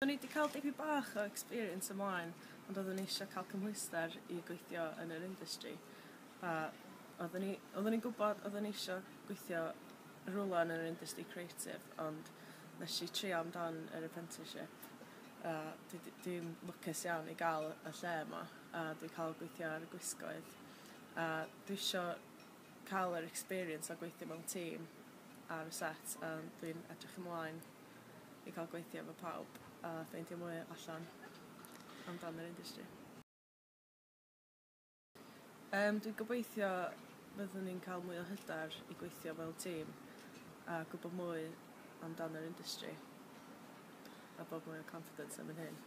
O'n i wedi cael dipyn bach o experience ymlaen, ond oeddwn i eisiau cael cymhwyster i gweithio yn yr industry. A oeddwn i, oeddwn i'n gwybod, oeddwn i eisiau gweithio rwla yn yr industry creative, ond nes i trio amdan yr apprenticeship. A dwi'n dwi lwcus iawn i gael y lle yma, a dwi'n cael gweithio ar y gwisgoedd. A dwi eisiau cael yr experience o gweithio mewn tîm ar y set, a dwi'n edrych ymlaen i cael gweithio efo pawb a ffeindio mwy allan amdan yr industry. Um, dwi'n gobeithio byddwn ni'n cael mwy o hyder i gweithio fel tîm a gwybod mwy amdan yr industry a bod mwy o confidence am yn hyn.